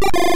you